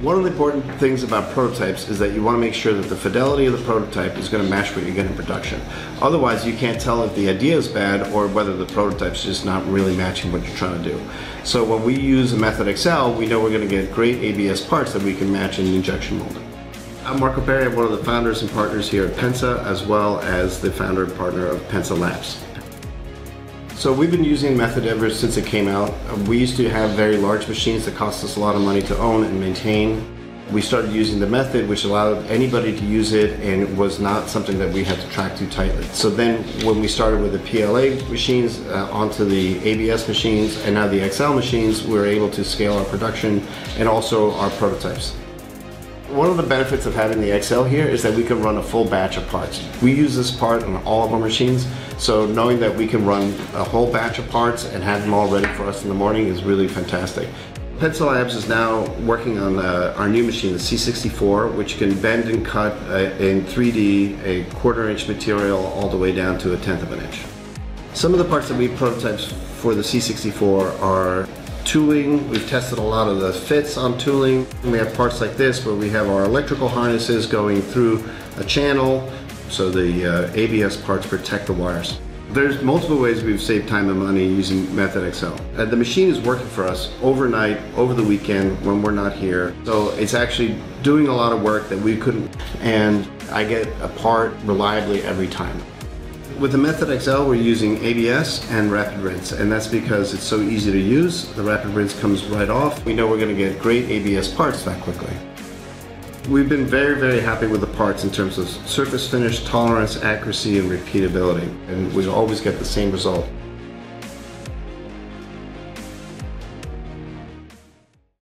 One of the important things about prototypes is that you want to make sure that the fidelity of the prototype is going to match what you get in production. Otherwise, you can't tell if the idea is bad or whether the prototype's just not really matching what you're trying to do. So when we use a Method XL, we know we're going to get great ABS parts that we can match in injection molding. I'm Marco Perry, I'm one of the founders and partners here at Pensa, as well as the founder and partner of Pensa Labs. So we've been using Method ever since it came out. We used to have very large machines that cost us a lot of money to own and maintain. We started using the Method, which allowed anybody to use it and it was not something that we had to track too tightly. So then when we started with the PLA machines uh, onto the ABS machines and now the XL machines, we were able to scale our production and also our prototypes. One of the benefits of having the XL here is that we can run a full batch of parts. We use this part on all of our machines, so knowing that we can run a whole batch of parts and have them all ready for us in the morning is really fantastic. Pensa Labs is now working on uh, our new machine, the C64, which can bend and cut uh, in 3D a quarter inch material all the way down to a tenth of an inch. Some of the parts that we prototyped for the C64 are tooling. We've tested a lot of the fits on tooling. We have parts like this where we have our electrical harnesses going through a channel so the uh, ABS parts protect the wires. There's multiple ways we've saved time and money using Method XL. Uh, the machine is working for us overnight, over the weekend when we're not here. So it's actually doing a lot of work that we couldn't, and I get a part reliably every time. With the Method XL, we're using ABS and Rapid Rinse, and that's because it's so easy to use. The Rapid Rinse comes right off. We know we're gonna get great ABS parts that quickly. We've been very, very happy with the parts in terms of surface finish, tolerance, accuracy, and repeatability, and we always get the same result.